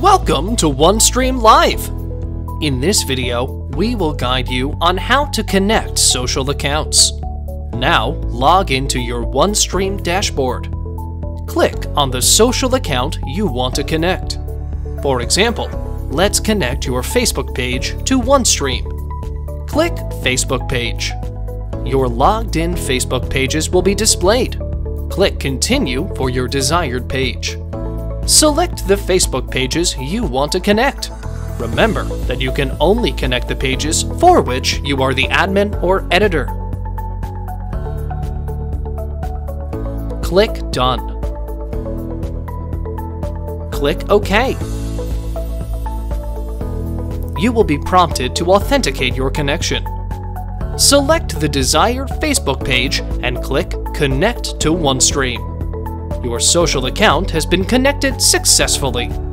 Welcome to OneStream Live! In this video, we will guide you on how to connect social accounts. Now, log into your OneStream dashboard. Click on the social account you want to connect. For example, let's connect your Facebook page to OneStream. Click Facebook page. Your logged in Facebook pages will be displayed. Click Continue for your desired page. Select the Facebook pages you want to connect. Remember that you can only connect the pages for which you are the admin or editor. Click Done. Click OK. You will be prompted to authenticate your connection. Select the desired Facebook page and click Connect to OneStream. Your social account has been connected successfully.